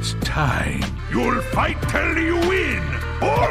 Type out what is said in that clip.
It's time. You'll fight till you win, or!